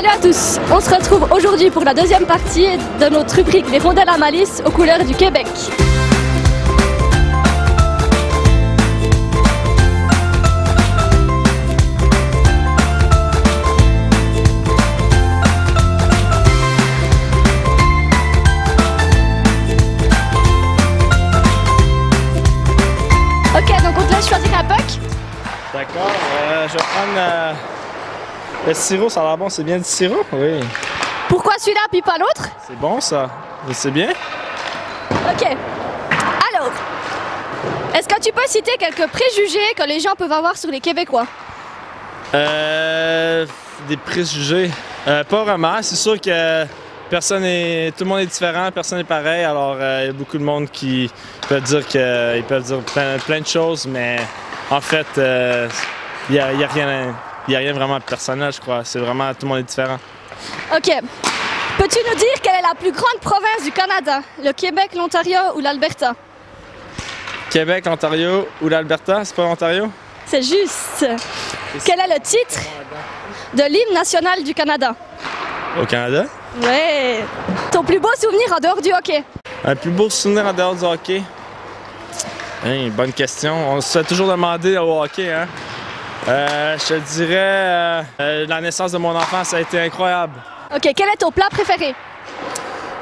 Salut à tous, on se retrouve aujourd'hui pour la deuxième partie de notre rubrique Les rondelles à malice aux couleurs du Québec. Ok, donc on te laisse choisir un puck. D'accord, euh, je vais prendre euh, le sirop, ça a l'air bon, c'est bien du sirop? Oui. Pourquoi celui-là puis pas l'autre? C'est bon ça, c'est bien? Ok. Alors, est-ce que tu peux citer quelques préjugés que les gens peuvent avoir sur les Québécois? Euh, des préjugés. Euh, pas vraiment, c'est sûr que personne est, tout le monde est différent, personne n'est pareil, alors euh, il y a beaucoup de monde qui peut dire que, ils peuvent dire plein, plein de choses, mais en fait, euh, il n'y a, il y a rien, il y a rien vraiment de personnel, je crois. C'est vraiment, tout le monde est différent. Ok. Peux-tu nous dire quelle est la plus grande province du Canada? Le Québec, l'Ontario ou l'Alberta? Québec, l'Ontario ou l'Alberta, c'est pas l'Ontario? C'est juste. Quel est le titre de l'hymne national du Canada? Au Canada? Ouais. Ton plus beau souvenir en dehors du hockey? Un plus beau souvenir en dehors du hockey? Hein, bonne question. On se fait toujours demander au hockey, hein? Euh, je te dirais, euh, euh, la naissance de mon enfant, ça a été incroyable. Ok, quel est ton plat préféré?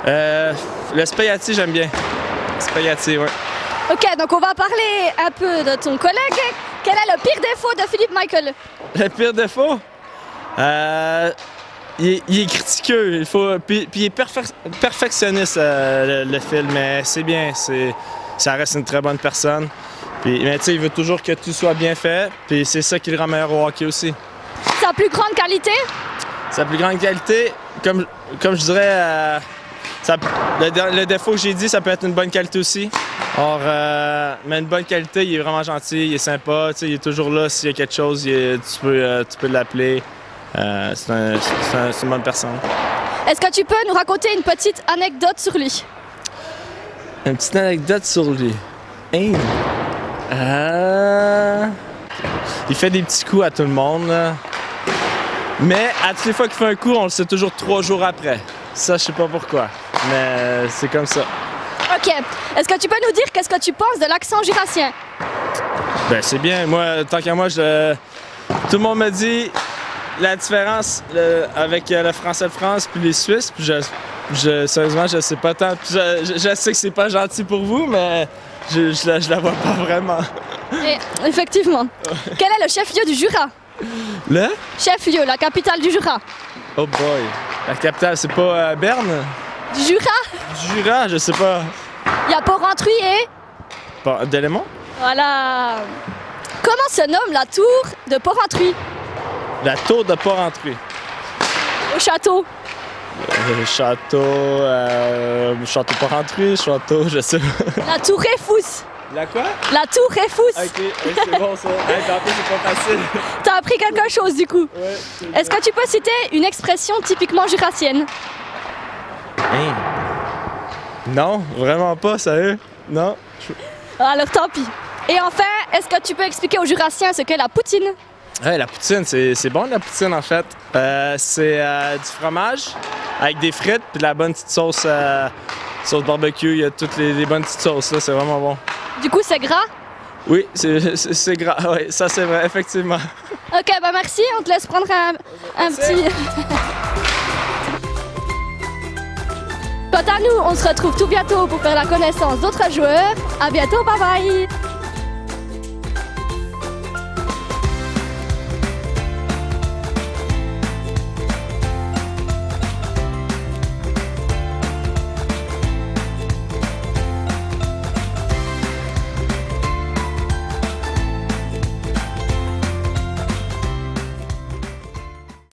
Euh, le spaghetti, j'aime bien. Spaghetti, oui. Ok, donc on va parler un peu de ton collègue. Quel est le pire défaut de Philippe Michael? Le pire défaut? Euh, il, est, il est critiqueux. Il faut, puis, puis il est perfec- perfectionniste, le, le film, mais c'est bien. Ça reste une très bonne personne. Puis, mais tu sais, il veut toujours que tout soit bien fait. Puis c'est ça qui le rend meilleur au hockey aussi. Sa plus grande qualité? Sa plus grande qualité, comme, comme je dirais, euh, ça- le, dé- le défaut que j'ai dit, ça peut être une bonne qualité aussi. Or, euh, mais une bonne qualité, il est vraiment gentil, il est sympa, tu sais, il est toujours là s'il y a quelque chose, il est- tu peux, euh, tu peux l'appeler. C'est, un- une bonne personne. Est-ce que tu peux nous raconter une petite anecdote sur lui? Une petite anecdote sur lui. Hey. Euh, Il fait des petits coups à tout le monde. là. Mais à toutes les fois qu'il fait un coup, on le sait toujours trois jours après. Ça, je sais pas pourquoi. Mais c'est comme ça. Ok. Est-ce que tu peux nous dire qu'est-ce que tu penses de l'accent jurassien? Ben c'est bien. Moi, tant qu'à moi, je... tout le monde me dit la différence le- avec euh, le français de France puis les Suisses. Puis je, je- sérieusement, je sais pas tant. Je, je- je sais que c'est pas gentil pour vous, mais je, je, la, je la vois pas vraiment. Et, Effectivement. Quel est le chef-lieu du Jura? Là? Chef-lieu, la capitale du Jura. Oh boy. La capitale, c'est pas euh, Berne? Du Jura? Jura, je sais pas. Il y a Port-Rentruy et... Pas- Delémont? Voilà. Comment se nomme la tour de Port-Rentruy La tour de Port-Rentruy. au château château. Euh, château Port-Rentruy, château, je sais pas. La tour Réfous. La quoi? La tour Réfous. Ok, ouais, c'est bon ça. Hey, tantôt, c'est pas facile. T'as appris quelque chose du coup. Ouais, Est-ce que tu peux citer une expression typiquement jurassienne? Hey. Non, vraiment pas, sérieux? Non. Alors tant pis. Et enfin, est-ce que tu peux expliquer aux jurassiens ce qu'est la poutine? Ouais, la poutine, c'est c'est bon la poutine en fait. Euh, c'est euh, du fromage avec des frites puis de la bonne petite sauce, euh, sauce barbecue. Il y a toutes les, les bonnes petites sauces là, c'est vraiment bon. Du coup, c'est gras? Oui, c'est gras. Oui, ça c'est vrai, effectivement. Ok, bah merci, on te laisse prendre un, un petit... Quant à nous, on se retrouve tout bientôt pour faire la connaissance d'autres joueurs. À bientôt, bye bye